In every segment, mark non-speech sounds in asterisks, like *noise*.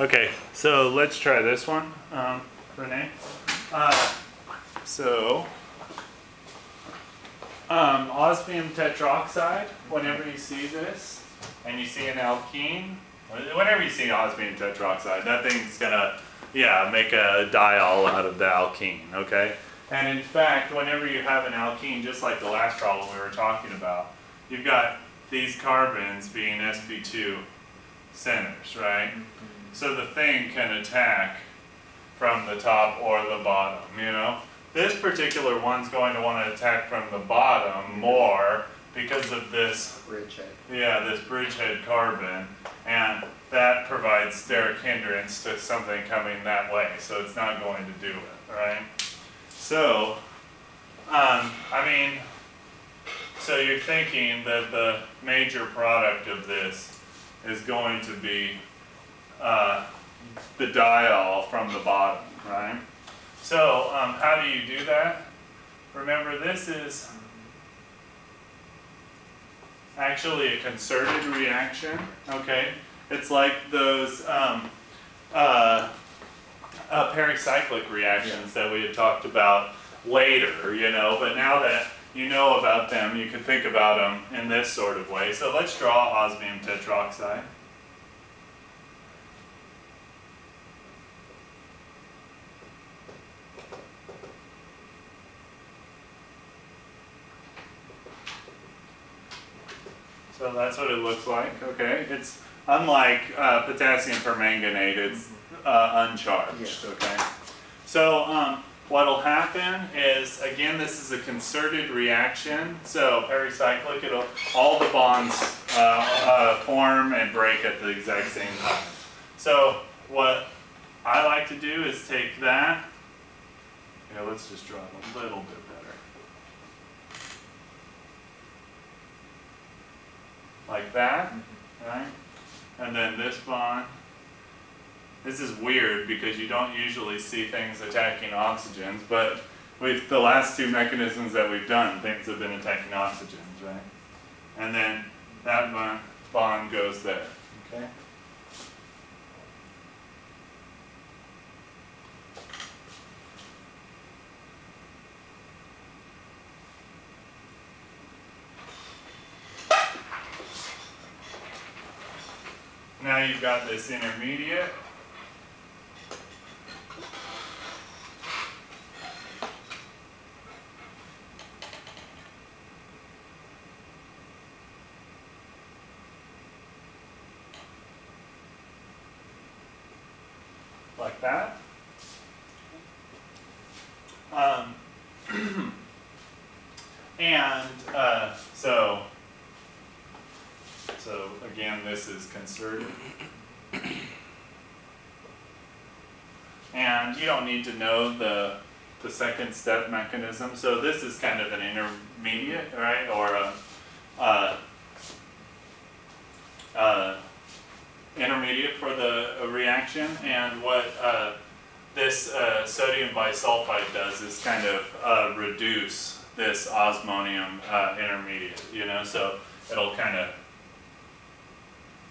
Okay, so let's try this one, um, Renee. Uh, so, um, osmium tetroxide, whenever you see this, and you see an alkene, whenever you see osmium tetroxide, that thing's gonna, yeah, make a diol out of the alkene, okay? And in fact, whenever you have an alkene, just like the last problem we were talking about, you've got these carbons being sp2 centers, right? So the thing can attack from the top or the bottom, you know? This particular one's going to want to attack from the bottom more because of this, Bridgehead. yeah, this bridgehead carbon, and that provides steric hindrance to something coming that way, so it's not going to do it, right? So, um, I mean, so you're thinking that the major product of this is going to be uh, the diol from the bottom, right? So, um, how do you do that? Remember, this is actually a concerted reaction, okay? It's like those um, uh, uh, pericyclic reactions that we had talked about later, you know, but now that you know about them, you can think about them in this sort of way. So let's draw osmium tetroxide. So that's what it looks like, okay? It's unlike uh, potassium permanganate, it's uh, uncharged, okay? So um, what'll happen is, again, this is a concerted reaction. So pericyclic, it'll all the bonds uh, uh, form and break at the exact same time. So what I like to do is take that. Yeah, let's just draw it a little bit better. Like that, right? And then this bond. This is weird because you don't usually see things attacking oxygens, but with the last two mechanisms that we've done, things have been attacking oxygens, right? And then that bond, bond goes there, okay? Now you've got this intermediate. Like that. Um, *clears throat* and uh, so so again, this is concerted. And you don't need to know the, the second step mechanism. So this is kind of an intermediate, right? Or a, uh, uh, intermediate for the uh, reaction. And what uh, this uh, sodium bisulfite does is kind of reduce this osmonium intermediate, you know? So it'll kind of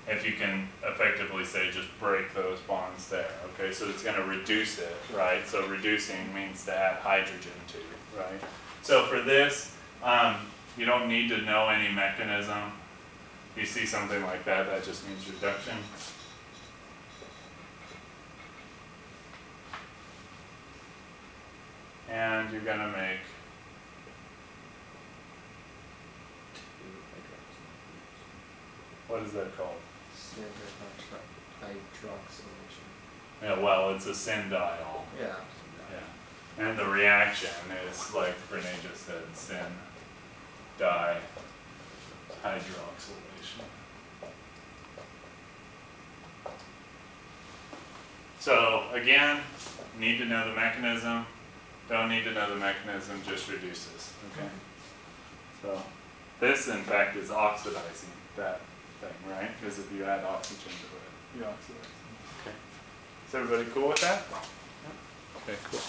if you can effectively say just break those bonds there, okay? So it's gonna reduce it, right? So reducing means to add hydrogen to, right? So for this, um, you don't need to know any mechanism. You see something like that, that just means reduction. And you're gonna make, what is that called? Hydroxylation. Yeah, well, it's a syndiol. Yeah. Yeah. And the reaction is like Renee just said, syn di hydroxylation. So again, need to know the mechanism, don't need to know the mechanism, just reduces, okay? So this in fact is oxidizing that thing, right? Because if you add oxygen to it, you oxidize. Okay. Is everybody cool with that? Okay, cool.